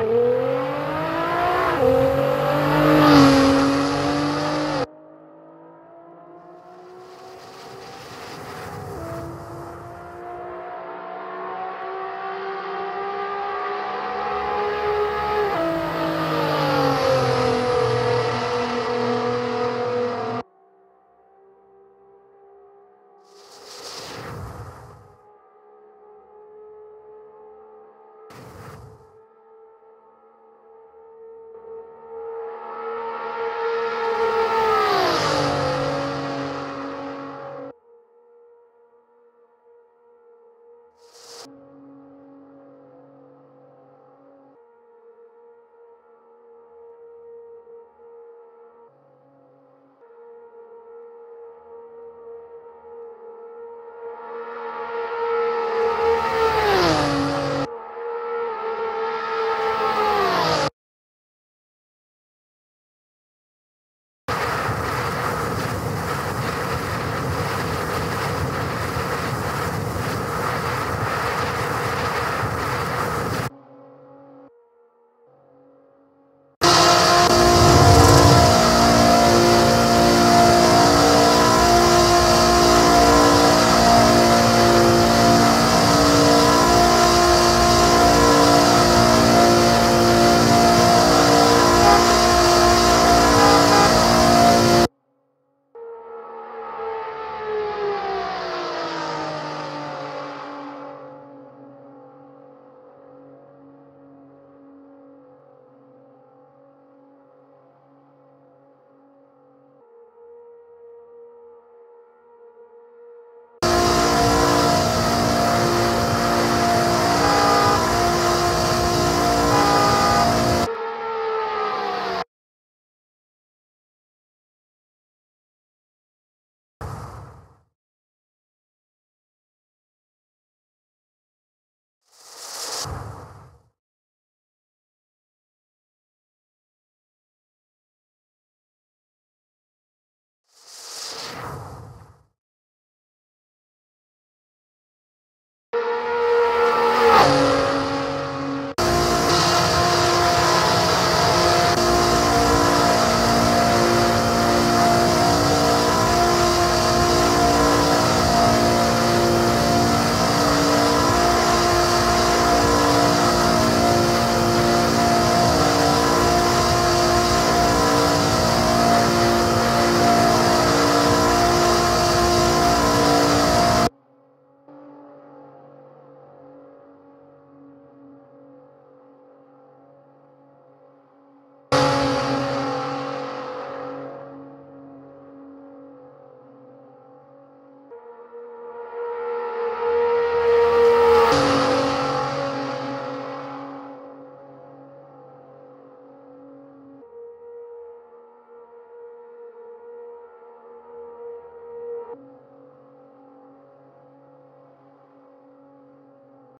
Bye.